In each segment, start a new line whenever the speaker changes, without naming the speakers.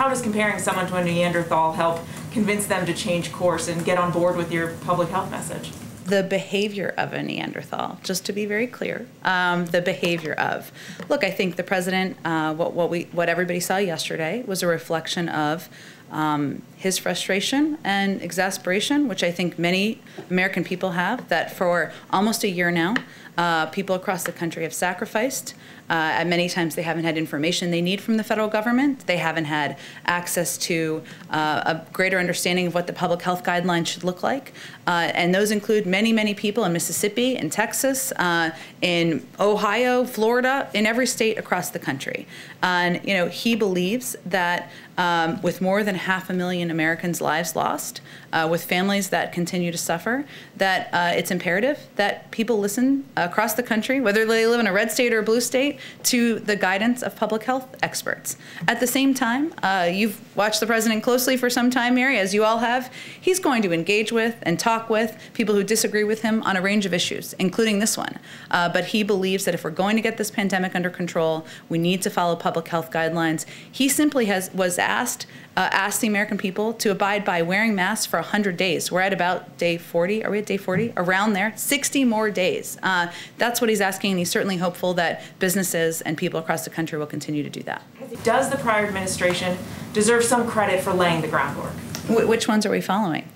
how does comparing someone to a Neanderthal help convince them to change course and get on board with your public health message?
the behavior of a Neanderthal, just to be very clear, um, the behavior of. Look, I think the president, uh, what, what, we, what everybody saw yesterday was a reflection of um, his frustration and exasperation, which I think many American people have, that for almost a year now, uh, people across the country have sacrificed. Uh, and many times they haven't had information they need from the federal government. They haven't had access to uh, a greater understanding of what the public health guidelines should look like. Uh, and those include many, many people in Mississippi, in Texas, uh, in Ohio, Florida, in every state across the country. And, you know, he believes that um, with more than half a million Americans' lives lost, uh, with families that continue to suffer, that uh, it's imperative that people listen across the country, whether they live in a red state or a blue state, to the guidance of public health experts. At the same time, uh, you've watched the president closely for some time, Mary, as you all have. He's going to engage with and talk with people who disagree with him on a range of issues, including this one. Uh, but he believes that if we're going to get this pandemic under control, we need to follow public health guidelines. He simply has was asked uh, asked the American people to abide by wearing masks for 100 days. We're at about day 40. Are we at day 40? Around there, 60 more days. Uh, that's what he's asking, and he's certainly hopeful that businesses and people across the country will continue to do that.
Does the prior administration deserve some credit for laying the groundwork?
Wh which ones are we following?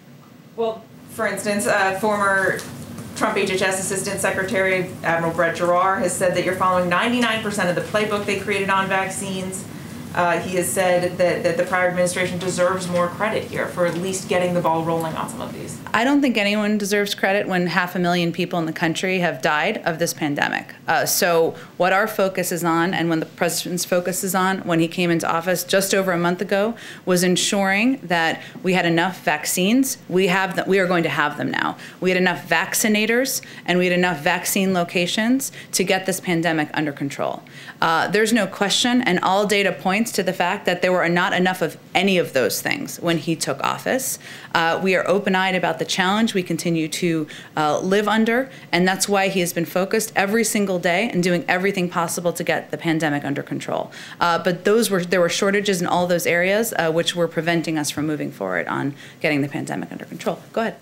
Well, for instance, uh, former Trump HHS Assistant Secretary Admiral Brett Giroir has said that you're following 99% of the playbook they created on vaccines. Uh, he has said that, that the prior administration deserves more credit here for at least getting the ball rolling on some of these.
I don't think anyone deserves credit when half a million people in the country have died of this pandemic. Uh, so, what our focus is on, and when the president's focus is on when he came into office just over a month ago, was ensuring that we had enough vaccines. We have. We are going to have them now. We had enough vaccinators and we had enough vaccine locations to get this pandemic under control. Uh, there's no question, and all data points to the fact that there were not enough of any of those things when he took office. Uh, we are open eyed about the challenge we continue to uh, live under, and that's why he has been focused every single day and doing everything possible to get the pandemic under control. Uh, but those were there were shortages in all those areas, uh, which were preventing us from moving forward on getting the pandemic under control. Go ahead.